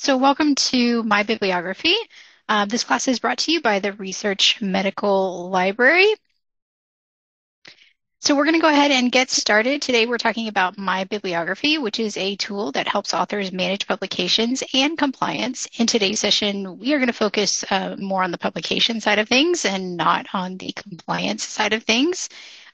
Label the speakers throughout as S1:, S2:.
S1: So welcome to My Bibliography. Uh, this class is brought to you by the Research Medical Library. So we're going to go ahead and get started. Today we're talking about My Bibliography, which is a tool that helps authors manage publications and compliance. In today's session, we are going to focus uh, more on the publication side of things and not on the compliance side of things.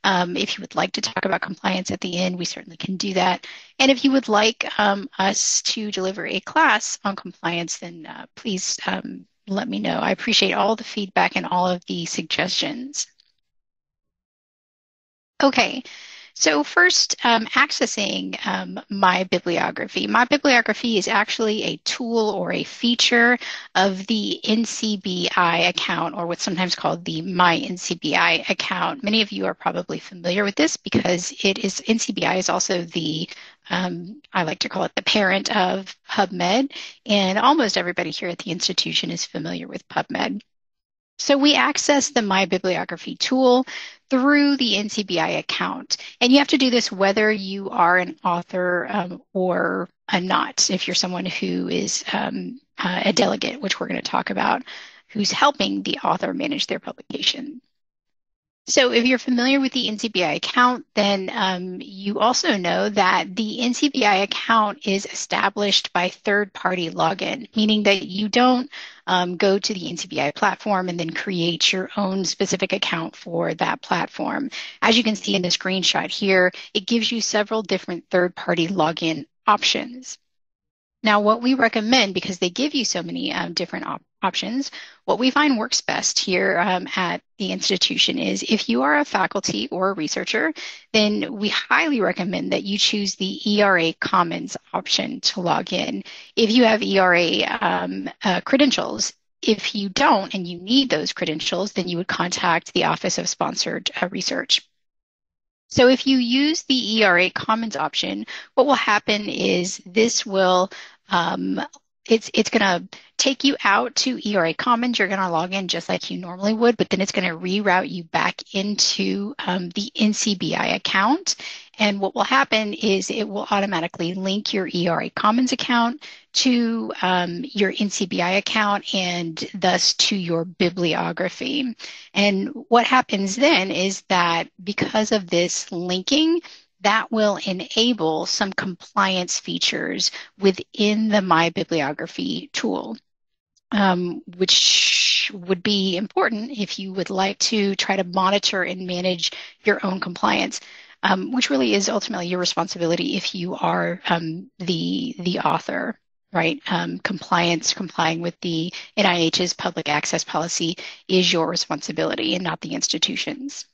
S1: Um, if you would like to talk about compliance at the end, we certainly can do that. And if you would like um, us to deliver a class on compliance, then uh, please um, let me know. I appreciate all the feedback and all of the suggestions. Okay, so first, um, accessing um, my bibliography. My bibliography is actually a tool or a feature of the NCBI account, or what's sometimes called the My NCBI account. Many of you are probably familiar with this because it is NCBI is also the um, I like to call it the parent of PubMed, and almost everybody here at the institution is familiar with PubMed. So we access the My Bibliography tool through the NCBI account. And you have to do this whether you are an author um, or a not, if you're someone who is um, uh, a delegate, which we're going to talk about, who's helping the author manage their publication. So if you're familiar with the NCBI account, then um, you also know that the NCBI account is established by third-party login, meaning that you don't um, go to the NCBI platform and then create your own specific account for that platform. As you can see in the screenshot here, it gives you several different third-party login options. Now, what we recommend, because they give you so many um, different op options, what we find works best here um, at the institution is if you are a faculty or a researcher, then we highly recommend that you choose the ERA Commons option to log in. If you have ERA um, uh, credentials, if you don't and you need those credentials, then you would contact the Office of Sponsored uh, Research. So if you use the ERA Commons option, what will happen is this will um, it's it's going to take you out to ERA Commons. You're going to log in just like you normally would, but then it's going to reroute you back into um, the NCBI account. And what will happen is it will automatically link your ERA Commons account to um, your NCBI account and thus to your bibliography. And what happens then is that because of this linking, that will enable some compliance features within the My Bibliography tool, um, which would be important if you would like to try to monitor and manage your own compliance. Um, which really is ultimately your responsibility if you are um, the the author right? Um, compliance, complying with the NIH's public access policy is your responsibility and not the institution's.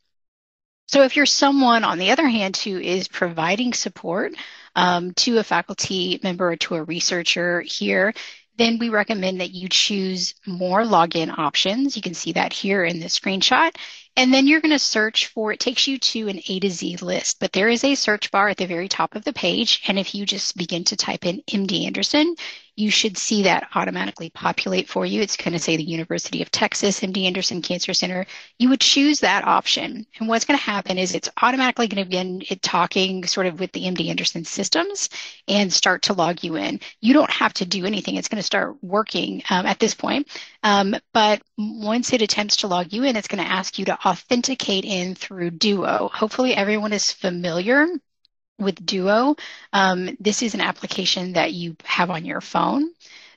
S1: So if you're someone, on the other hand, who is providing support um, to a faculty member or to a researcher here, then we recommend that you choose more login options. You can see that here in the screenshot. And then you're going to search for, it takes you to an A to Z list, but there is a search bar at the very top of the page. And if you just begin to type in MD Anderson, you should see that automatically populate for you. It's going to say the University of Texas, MD Anderson Cancer Center. You would choose that option. And what's going to happen is it's automatically going to begin it talking sort of with the MD Anderson systems and start to log you in. You don't have to do anything. It's going to start working um, at this point. Um, but once it attempts to log you in, it's going to ask you to authenticate in through Duo. Hopefully everyone is familiar with Duo. Um, this is an application that you have on your phone.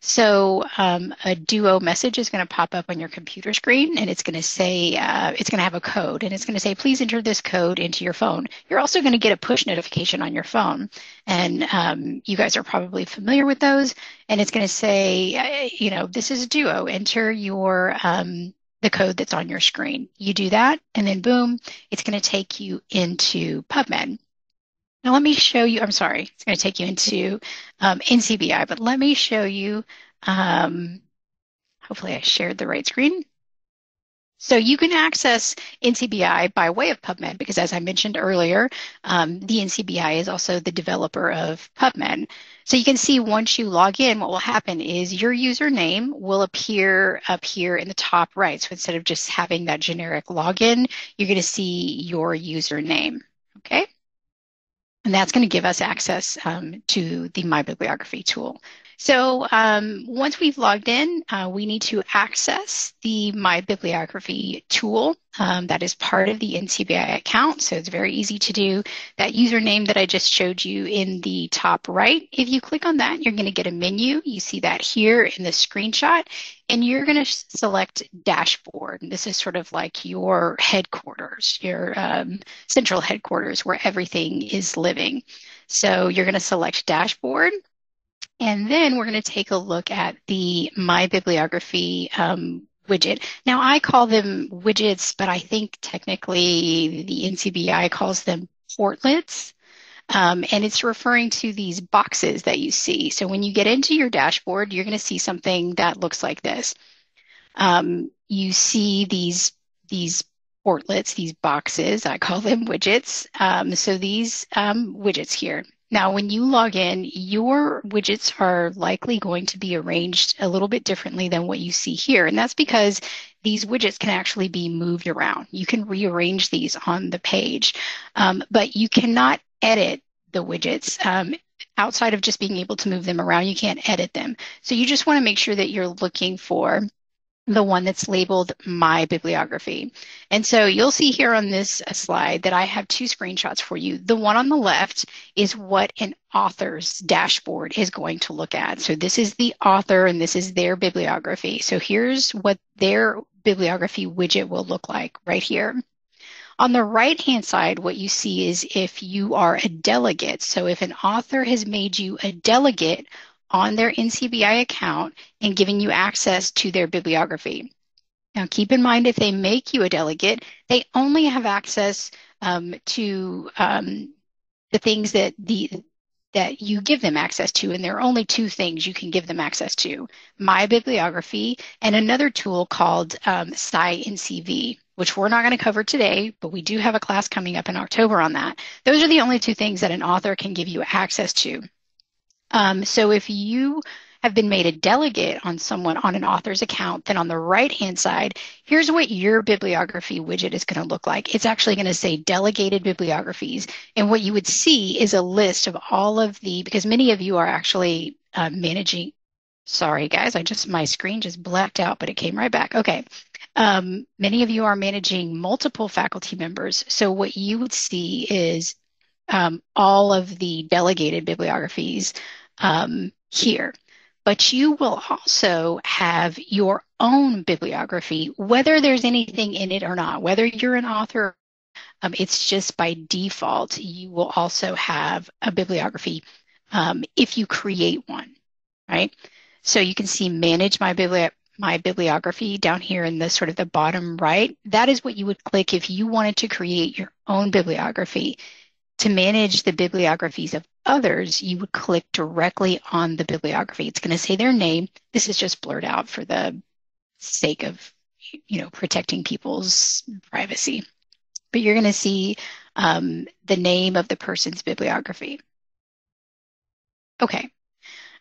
S1: So um, a Duo message is going to pop up on your computer screen, and it's going to say uh, it's going to have a code, and it's going to say, "Please enter this code into your phone." You're also going to get a push notification on your phone, and um, you guys are probably familiar with those. And it's going to say, uh, you know, this is Duo. Enter your um, the code that's on your screen. You do that, and then boom, it's going to take you into PubMed. Now let me show you, I'm sorry, it's going to take you into um, NCBI, but let me show you, um, hopefully I shared the right screen. So you can access NCBI by way of PubMed because as I mentioned earlier, um, the NCBI is also the developer of PubMed. So you can see once you log in, what will happen is your username will appear up here in the top right. So instead of just having that generic login, you're going to see your username, okay? And that's going to give us access um, to the My Bibliography tool. So um, once we've logged in, uh, we need to access the My Bibliography tool um, that is part of the NCBI account. So it's very easy to do. That username that I just showed you in the top right, if you click on that, you're going to get a menu. You see that here in the screenshot, and you're going to select Dashboard. And this is sort of like your headquarters, your um, central headquarters where everything is living. So you're going to select Dashboard. And then we're going to take a look at the My Bibliography um, widget. Now I call them widgets, but I think technically the NCBI calls them portlets. Um, and it's referring to these boxes that you see. So when you get into your dashboard, you're going to see something that looks like this. Um, you see these these portlets, these boxes. I call them widgets. Um, so these um, widgets here. Now, when you log in, your widgets are likely going to be arranged a little bit differently than what you see here. And that's because these widgets can actually be moved around. You can rearrange these on the page, um, but you cannot edit the widgets. Um, outside of just being able to move them around, you can't edit them. So you just want to make sure that you're looking for the one that's labeled my bibliography. And so you'll see here on this slide that I have two screenshots for you. The one on the left is what an author's dashboard is going to look at. So this is the author and this is their bibliography. So here's what their bibliography widget will look like right here. On the right hand side, what you see is if you are a delegate. So if an author has made you a delegate on their NCBI account and giving you access to their bibliography. Now, keep in mind if they make you a delegate, they only have access um, to um, the things that the that you give them access to, and there are only two things you can give them access to: my bibliography and another tool called um, SciENcv, which we're not going to cover today, but we do have a class coming up in October on that. Those are the only two things that an author can give you access to. Um, so if you have been made a delegate on someone on an author's account, then on the right hand side, here's what your bibliography widget is going to look like. It's actually going to say delegated bibliographies. And what you would see is a list of all of the, because many of you are actually uh, managing, sorry guys, I just, my screen just blacked out, but it came right back. Okay. Um, many of you are managing multiple faculty members. So what you would see is um, all of the delegated bibliographies um, here. But you will also have your own bibliography, whether there's anything in it or not, whether you're an author, um, it's just by default, you will also have a bibliography um, if you create one, right? So you can see manage my bibli my bibliography down here in the sort of the bottom right. That is what you would click if you wanted to create your own bibliography. To manage the bibliographies of others, you would click directly on the bibliography. It's going to say their name. This is just blurred out for the sake of, you know, protecting people's privacy. But you're going to see um, the name of the person's bibliography. Okay.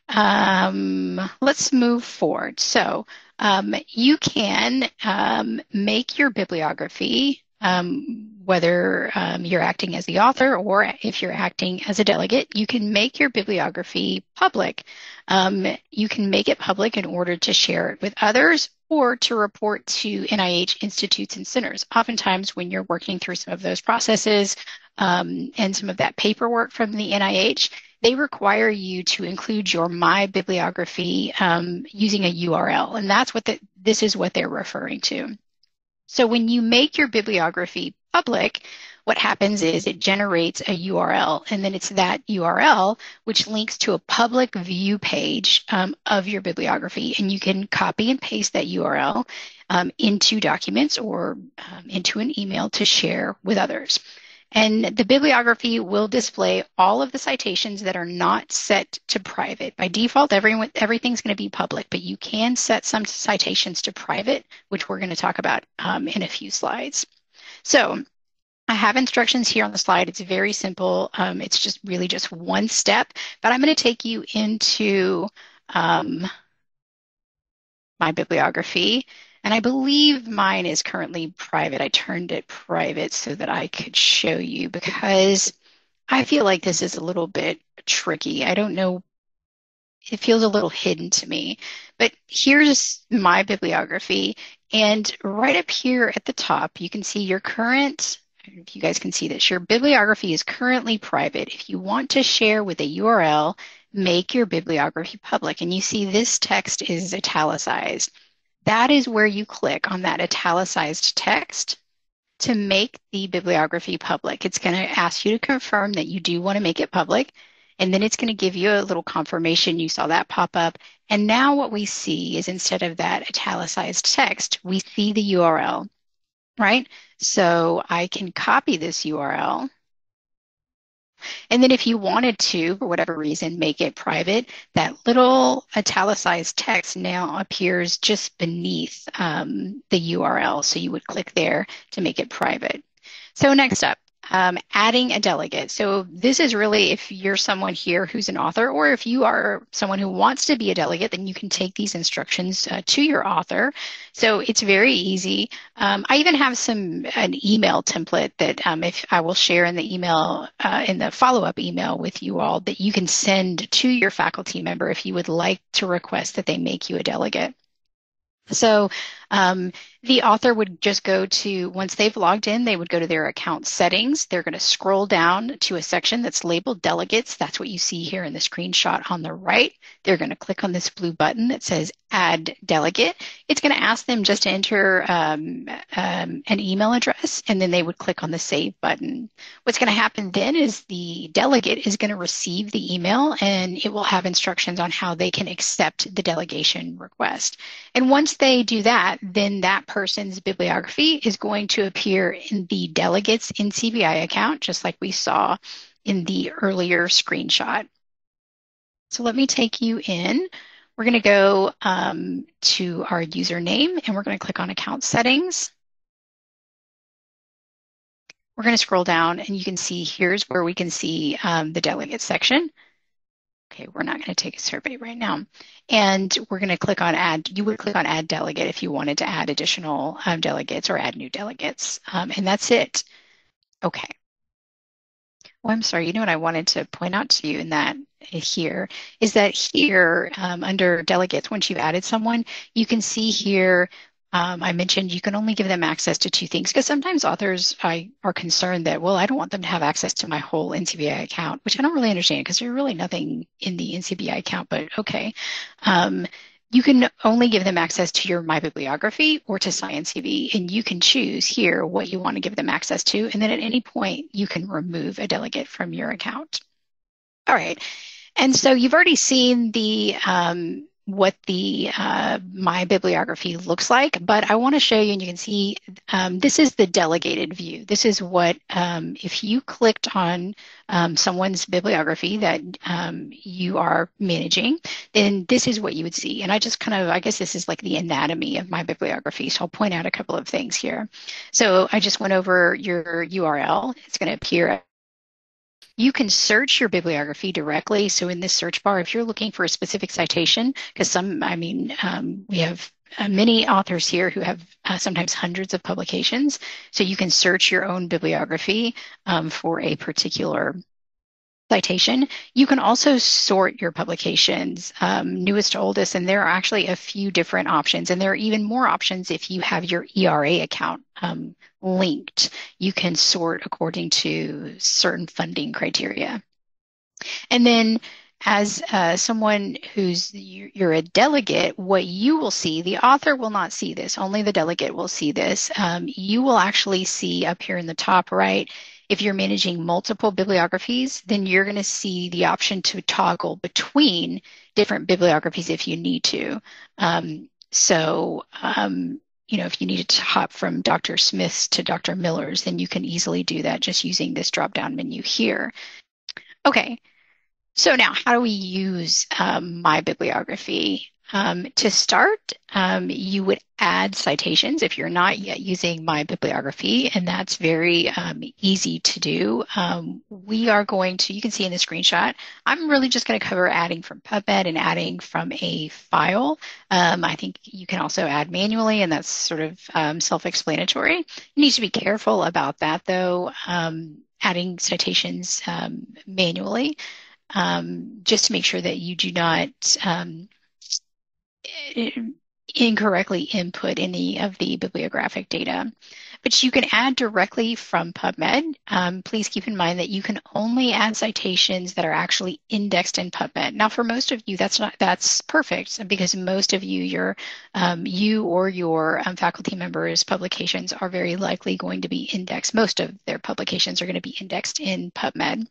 S1: Um, let's move forward. So um, you can um, make your bibliography um, whether um, you're acting as the author or if you're acting as a delegate, you can make your bibliography public. Um, you can make it public in order to share it with others or to report to NIH institutes and centers. Oftentimes, when you're working through some of those processes um, and some of that paperwork from the NIH, they require you to include your my bibliography um, using a URL, and that's what the, this is what they're referring to. So when you make your bibliography public, what happens is it generates a URL, and then it's that URL which links to a public view page um, of your bibliography, and you can copy and paste that URL um, into documents or um, into an email to share with others. And the bibliography will display all of the citations that are not set to private. By default, everyone, everything's going to be public, but you can set some citations to private, which we're going to talk about um, in a few slides. So I have instructions here on the slide. It's very simple. Um, it's just really just one step, but I'm going to take you into um, my bibliography and I believe mine is currently private. I turned it private so that I could show you because I feel like this is a little bit tricky. I don't know it feels a little hidden to me. But here's my bibliography. And right up here at the top, you can see your current, if you guys can see this, your bibliography is currently private. If you want to share with a URL, make your bibliography public. And you see this text is italicized. That is where you click on that italicized text to make the bibliography public. It's going to ask you to confirm that you do want to make it public. And then it's going to give you a little confirmation. You saw that pop up. And now what we see is instead of that italicized text, we see the URL, right? So I can copy this URL and then if you wanted to, for whatever reason, make it private, that little italicized text now appears just beneath um, the URL. So you would click there to make it private. So next up, um, adding a delegate. So this is really if you're someone here who's an author, or if you are someone who wants to be a delegate, then you can take these instructions uh, to your author. So it's very easy. Um, I even have some an email template that um, if I will share in the email uh, in the follow-up email with you all that you can send to your faculty member if you would like to request that they make you a delegate. So um, the author would just go to, once they've logged in, they would go to their account settings. They're going to scroll down to a section that's labeled delegates. That's what you see here in the screenshot on the right. They're going to click on this blue button that says add delegate. It's going to ask them just to enter um, um, an email address, and then they would click on the save button. What's going to happen then is the delegate is going to receive the email and it will have instructions on how they can accept the delegation request. And once they do that, that, then that person's bibliography is going to appear in the delegates in NCBI account, just like we saw in the earlier screenshot. So let me take you in. We're going to go um, to our username and we're going to click on account settings. We're going to scroll down and you can see here's where we can see um, the delegate section. Okay, we're not going to take a survey right now. And we're going to click on add, you would click on add delegate if you wanted to add additional um, delegates or add new delegates. Um, and that's it. Okay. Oh, I'm sorry. You know what I wanted to point out to you in that here is that here um, under delegates, once you've added someone, you can see here um, I mentioned you can only give them access to two things because sometimes authors I, are concerned that, well, I don't want them to have access to my whole NCBI account, which I don't really understand because there's really nothing in the NCBI account, but okay. Um, you can only give them access to your My Bibliography or to SciENcv, and you can choose here what you want to give them access to. And then at any point, you can remove a delegate from your account. All right. And so you've already seen the um, what the uh, my bibliography looks like, but I want to show you, and you can see um, this is the delegated view. This is what, um, if you clicked on um, someone's bibliography that um, you are managing, then this is what you would see. And I just kind of, I guess this is like the anatomy of my bibliography. So I'll point out a couple of things here. So I just went over your URL. It's going to appear you can search your bibliography directly. So in this search bar, if you're looking for a specific citation, because some, I mean, um, we have uh, many authors here who have uh, sometimes hundreds of publications. So you can search your own bibliography um, for a particular citation. You can also sort your publications, um, newest to oldest, and there are actually a few different options. And there are even more options if you have your ERA account um, linked. You can sort according to certain funding criteria. And then as uh, someone who's you're a delegate, what you will see, the author will not see this, only the delegate will see this. Um, you will actually see up here in the top right, if you're managing multiple bibliographies, then you're going to see the option to toggle between different bibliographies if you need to. Um, so, um, you know, if you needed to hop from Dr. Smith's to Dr. Miller's, then you can easily do that just using this drop down menu here. Okay, so now how do we use um, my bibliography? Um, to start, um, you would add citations if you're not yet using my bibliography, and that's very um, easy to do. Um, we are going to, you can see in the screenshot, I'm really just going to cover adding from PubMed and adding from a file. Um, I think you can also add manually, and that's sort of um, self-explanatory. You need to be careful about that, though, adding citations manually. just to make sure that you do not incorrectly input any of the bibliographic data. But you can add directly from PubMed. Um, please keep in mind that you can only add citations that are actually indexed in PubMed. Now, for most of you, that's not that's perfect because most of you, your um, you or your um, faculty members' publications are very likely going to be indexed. Most of their publications are going to be indexed in PubMed.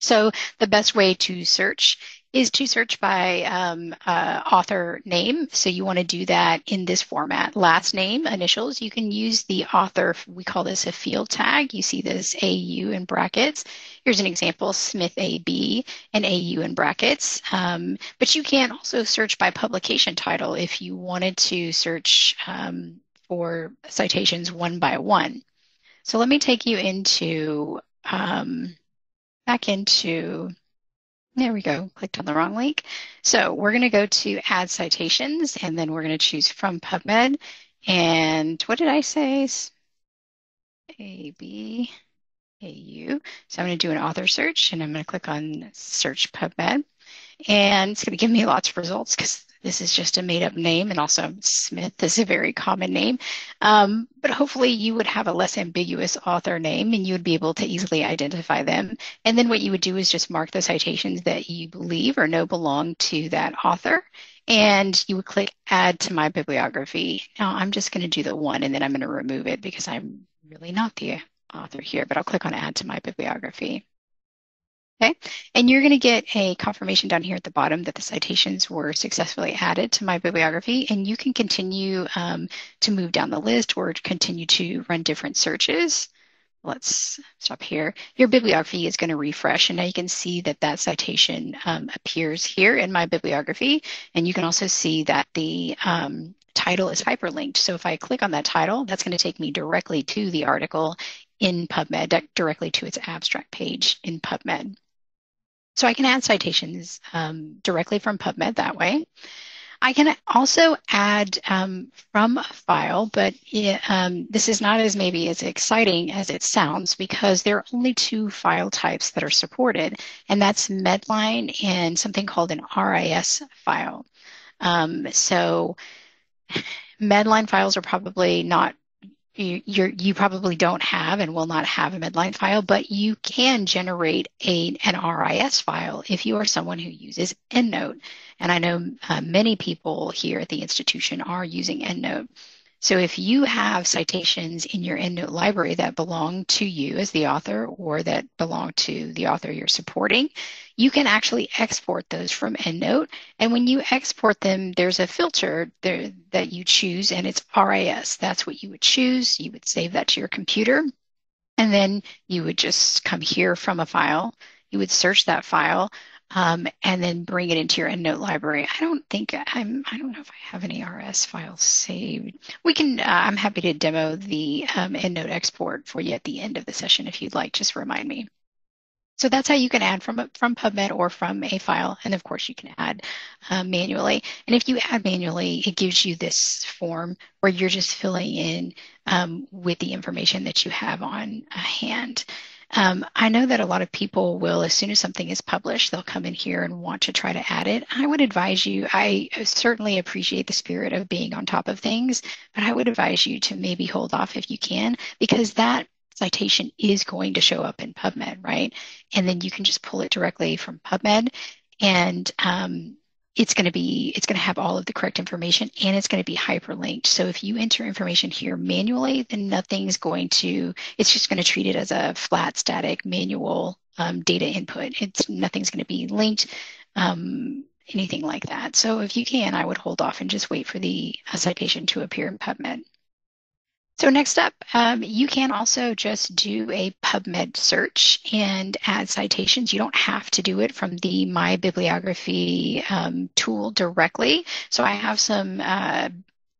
S1: So the best way to search is to search by um, uh, author name. So you want to do that in this format. Last name, initials. You can use the author, we call this a field tag. You see this AU in brackets. Here's an example, Smith AB and AU in brackets. Um, but you can also search by publication title if you wanted to search um, for citations one by one. So let me take you into, um, back into there we go. Clicked on the wrong link. So we're going to go to add citations and then we're going to choose from PubMed. And what did I say? A, B, A, U. So I'm going to do an author search and I'm going to click on search PubMed. And it's going to give me lots of results because this is just a made up name, and also Smith is a very common name. Um, but hopefully, you would have a less ambiguous author name and you would be able to easily identify them. And then what you would do is just mark the citations that you believe or know belong to that author. And you would click add to my bibliography. Now, I'm just going to do the one and then I'm going to remove it because I'm really not the author here, but I'll click on add to my bibliography. Okay, and you're going to get a confirmation down here at the bottom that the citations were successfully added to my bibliography, and you can continue um, to move down the list or continue to run different searches. Let's stop here. Your bibliography is going to refresh, and now you can see that that citation um, appears here in my bibliography, and you can also see that the um, title is hyperlinked. So if I click on that title, that's going to take me directly to the article in PubMed, directly to its abstract page in PubMed. So I can add citations um, directly from PubMed that way. I can also add um, from a file, but it, um, this is not as maybe as exciting as it sounds because there are only two file types that are supported, and that's Medline and something called an RIS file. Um, so Medline files are probably not you you probably don't have and will not have a Medline file, but you can generate a, an RIS file if you are someone who uses EndNote. And I know uh, many people here at the institution are using EndNote. So if you have citations in your EndNote library that belong to you as the author or that belong to the author you're supporting, you can actually export those from EndNote. And when you export them, there's a filter there that you choose and it's RIS. That's what you would choose. You would save that to your computer. And then you would just come here from a file. You would search that file um, and then bring it into your EndNote library. I don't think I'm, I don't know if I have any RS files saved. We can, uh, I'm happy to demo the um, EndNote export for you at the end of the session if you'd like, just remind me. So that's how you can add from, from PubMed or from a file. And of course you can add uh, manually. And if you add manually, it gives you this form where you're just filling in um, with the information that you have on hand. Um, I know that a lot of people will, as soon as something is published, they'll come in here and want to try to add it. I would advise you, I certainly appreciate the spirit of being on top of things, but I would advise you to maybe hold off if you can, because that citation is going to show up in PubMed, right? And then you can just pull it directly from PubMed. And um, it's going to be it's going to have all of the correct information and it's going to be hyperlinked. So if you enter information here manually then nothing's going to it's just going to treat it as a flat static manual um, data input. It's nothing's going to be linked um, anything like that. So if you can i would hold off and just wait for the uh, citation to appear in pubmed so next up, um, you can also just do a PubMed search and add citations. You don't have to do it from the My Bibliography um, tool directly. So I have some uh,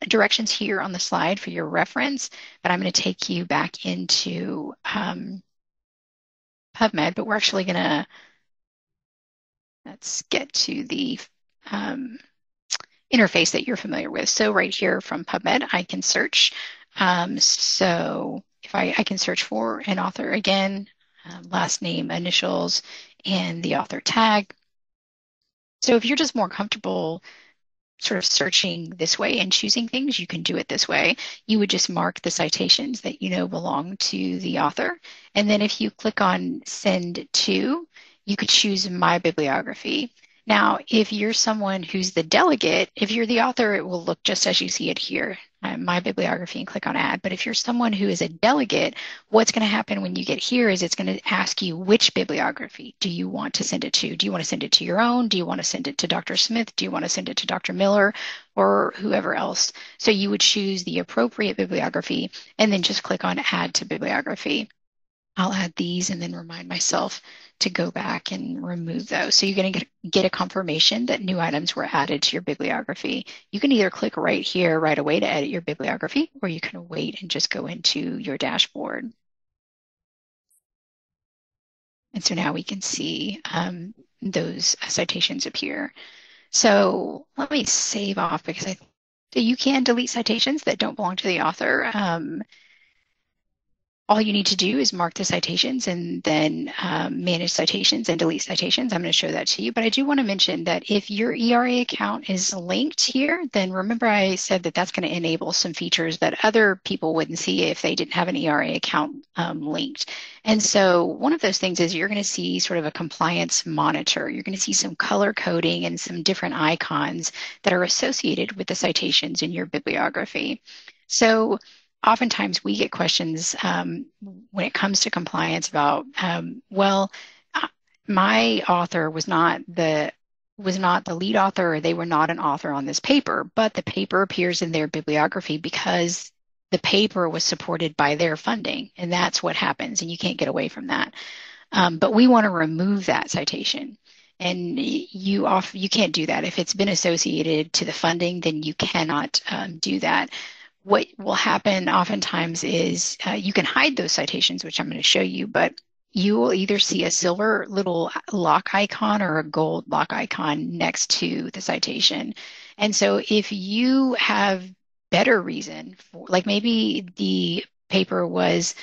S1: directions here on the slide for your reference, but I'm going to take you back into um, PubMed, but we're actually going to, let's get to the um, interface that you're familiar with. So right here from PubMed, I can search um, so if I, I, can search for an author again, uh, last name, initials, and the author tag. So if you're just more comfortable sort of searching this way and choosing things, you can do it this way. You would just mark the citations that you know belong to the author. And then if you click on send to, you could choose my bibliography. Now, if you're someone who's the delegate, if you're the author, it will look just as you see it here, Uh, my bibliography, and click on add. But if you're someone who is a delegate, what's going to happen when you get here is it's going to ask you which bibliography do you want to send it to? Do you want to send it to your own? Do you want to send it to Dr. Smith? Do you want to send it to Dr. Miller or whoever else? So you would choose the appropriate bibliography and then just click on add to bibliography. I'll add these and then remind myself to go back and remove those. So you're going to get a confirmation that new items were added to your bibliography. You can either click right here right away to edit your bibliography, or you can wait and just go into your dashboard. And so now we can see um, those citations appear. So let me save off because I you can delete citations that don't belong to the author. Um, all you need to do is mark the citations and then um, manage citations and delete citations. I'm going to show that to you. But I do want to mention that if your ERA account is linked here, then remember I said that that's going to enable some features that other people wouldn't see if they didn't have an ERA account um, linked. And so one of those things is you're going to see sort of a compliance monitor. You're going to see some color coding and some different icons that are associated with the citations in your bibliography. So oftentimes we get questions um, when it comes to compliance about, um, well, uh, my author was not the was not the lead author or they were not an author on this paper, but the paper appears in their bibliography because the paper was supported by their funding, and that's what happens, and you can't get away from that. Um, but we want to remove that citation and you off you can't do that if it's been associated to the funding then you cannot um, do that what will happen oftentimes is uh, you can hide those citations, which I'm going to show you, but you will either see a silver little lock icon or a gold lock icon next to the citation. And so if you have better reason for, like maybe the paper was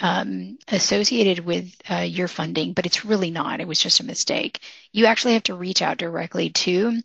S1: um, associated with uh, your funding, but it's really not. It was just a mistake. You actually have to reach out directly to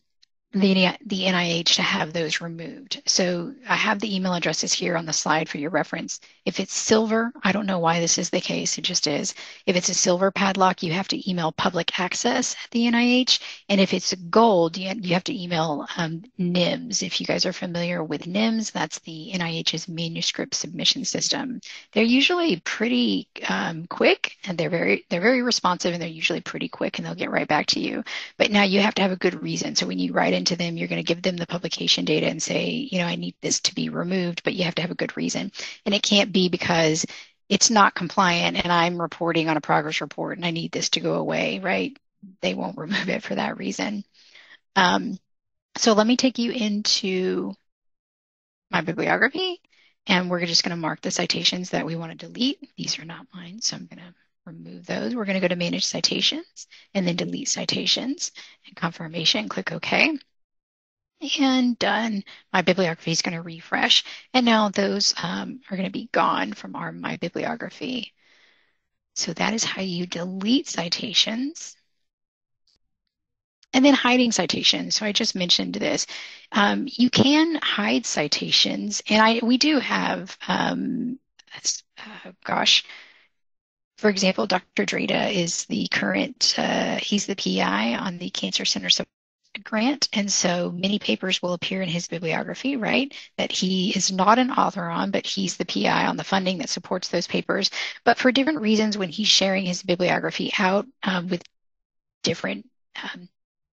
S1: the, the NIH to have those removed. So I have the email addresses here on the slide for your reference. If it's silver, I don't know why this is the case, it just is. If it's a silver padlock, you have to email public access at the NIH. And if it's gold, you, you have to email um, NIHMS. If you guys are familiar with NIHMS, that's the NIH's manuscript submission system. They're usually pretty um, quick and they're very, they're very responsive and they're usually pretty quick and they'll get right back to you. But now you have to have a good reason. So when you write into them, you're going to give them the publication data and say, you know, I need this to be removed, but you have to have a good reason. And it can't be because it's not compliant and I'm reporting on a progress report and I need this to go away, right? They won't remove it for that reason. Um, so let me take you into my bibliography and we're just going to mark the citations that we want to delete. These are not mine, so I'm going to remove those. We're going to go to manage citations and then delete citations and confirmation, click OK. And done. My bibliography is going to refresh. And now those um, are going to be gone from our My Bibliography. So that is how you delete citations. And then hiding citations. So I just mentioned this. Um, you can hide citations, and I we do have, um, uh, gosh, for example, Dr. Dreda is the current, uh, he's the PI on the Cancer Center grant. And so many papers will appear in his bibliography, right? That he is not an author on, but he's the PI on the funding that supports those papers. But for different reasons, when he's sharing his bibliography out um, with different um,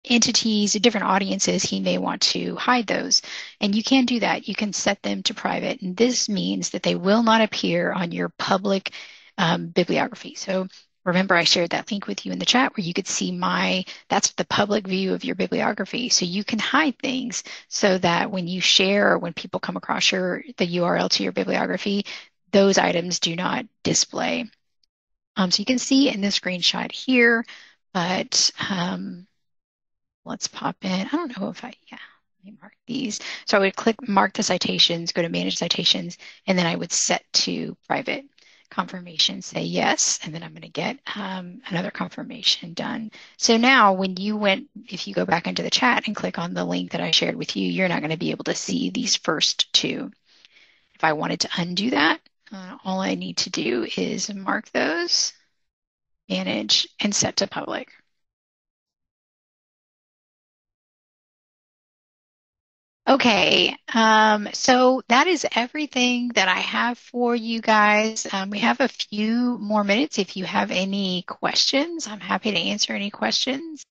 S1: entities, different audiences, he may want to hide those. And you can do that. You can set them to private. And this means that they will not appear on your public um, bibliography. So remember I shared that link with you in the chat where you could see my, that's the public view of your bibliography. So you can hide things so that when you share or when people come across your, the URL to your bibliography, those items do not display. Um, so you can see in this screenshot here, but um, let's pop in. I don't know if I, yeah, let me mark these. So I would click mark the citations, go to manage citations, and then I would set to private confirmation say yes, and then I'm going to get um, another confirmation done. So now when you went, if you go back into the chat and click on the link that I shared with you, you're not going to be able to see these first two. If I wanted to undo that, uh, all I need to do is mark those, manage, and set to public. Okay, um, so that is everything that I have for you guys. Um, we have a few more minutes. If you have any questions, I'm happy to answer any questions.